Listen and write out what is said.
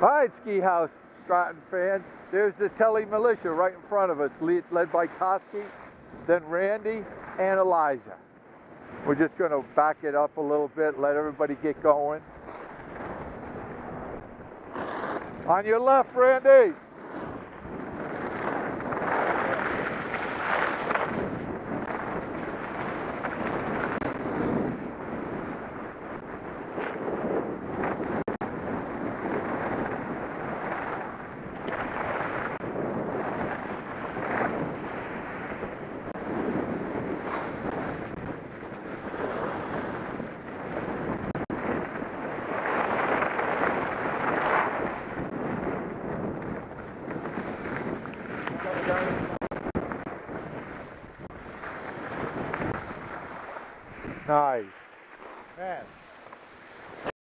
All right, Ski Haus Stratton fans. There's the Tele-Militia right in front of us, lead, led by Koski, then Randy, and Elijah. We're just going to back it up a little bit, let everybody get going. On your left, Randy. Nice. Fast.